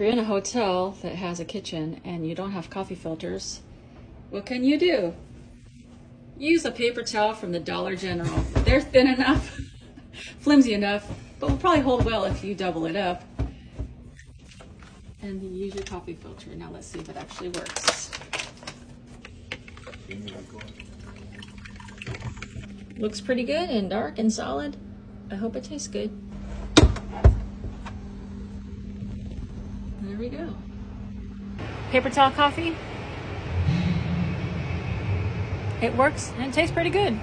you're in a hotel that has a kitchen and you don't have coffee filters, what can you do? Use a paper towel from the Dollar General. They're thin enough, flimsy enough, but will probably hold well if you double it up. And you use your coffee filter. Now let's see if it actually works. Looks pretty good and dark and solid. I hope it tastes good. We go. Paper towel coffee. It works and it tastes pretty good.